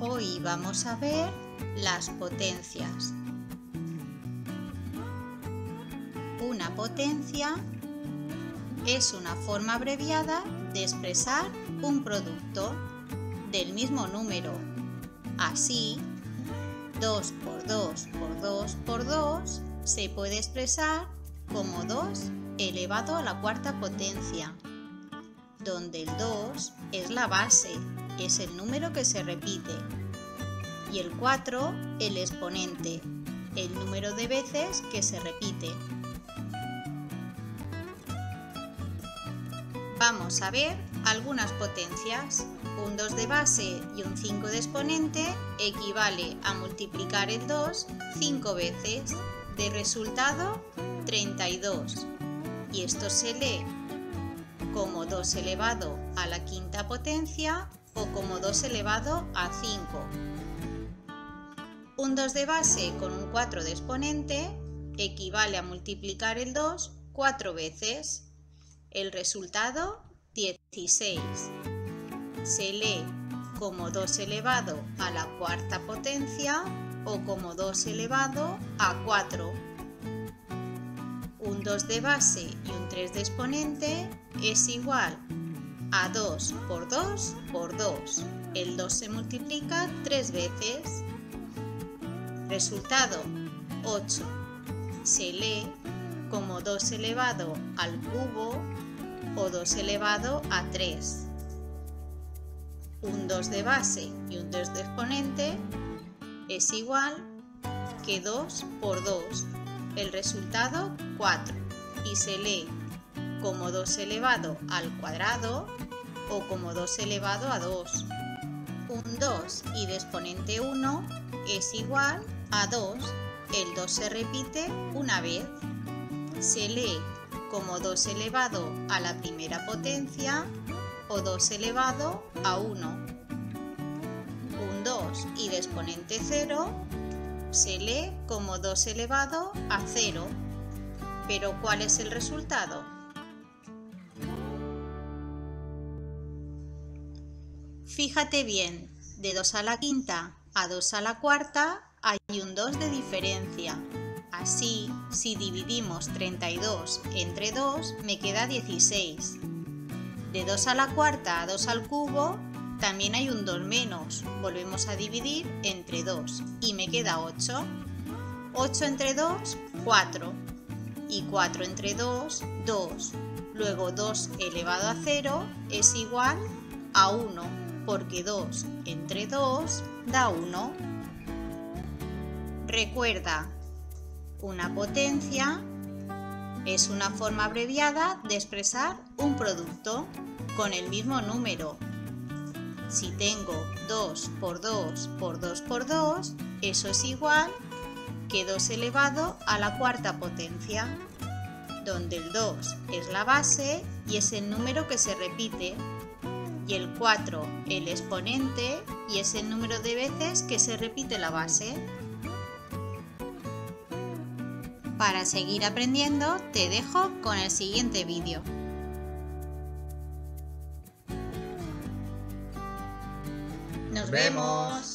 Hoy vamos a ver las potencias. Una potencia es una forma abreviada de expresar un producto del mismo número. Así, 2 por 2 por 2 por 2 se puede expresar como 2 elevado a la cuarta potencia, donde el 2 es la base es el número que se repite y el 4 el exponente, el número de veces que se repite. Vamos a ver algunas potencias. Un 2 de base y un 5 de exponente equivale a multiplicar el 2 5 veces. De resultado, 32. Y esto se lee como 2 elevado a la quinta potencia o como 2 elevado a 5. Un 2 de base con un 4 de exponente equivale a multiplicar el 2 4 veces. El resultado 16. Se lee como 2 elevado a la cuarta potencia o como 2 elevado a 4. Un 2 de base y un 3 de exponente es igual a 2 por 2 por 2. El 2 se multiplica 3 veces. Resultado 8. Se lee como 2 elevado al cubo o 2 elevado a 3. Un 2 de base y un 2 de exponente es igual que 2 por 2. Resultado 4 y se lee como 2 elevado al cuadrado o como 2 elevado a 2. Un 2 y de exponente 1 es igual a 2. El 2 se repite una vez. Se lee como 2 elevado a la primera potencia o 2 elevado a 1. Un 2 y de exponente 0 se lee como 2 elevado a 0. Pero ¿cuál es el resultado? Fíjate bien, de 2 a la quinta a 2 a la cuarta hay un 2 de diferencia. Así, si dividimos 32 entre 2, me queda 16. De 2 a la cuarta a 2 al cubo, también hay un 2 menos. Volvemos a dividir entre 2 y me queda 8. 8 entre 2, 4. Y 4 entre 2, 2. Luego 2 elevado a 0 es igual a 1 porque 2 entre 2 da 1. Recuerda, una potencia es una forma abreviada de expresar un producto con el mismo número. Si tengo 2 por 2 por 2 por 2, eso es igual que 2 elevado a la cuarta potencia, donde el 2 es la base y es el número que se repite y el 4 el exponente y es el número de veces que se repite la base. Para seguir aprendiendo te dejo con el siguiente vídeo. Nos vemos.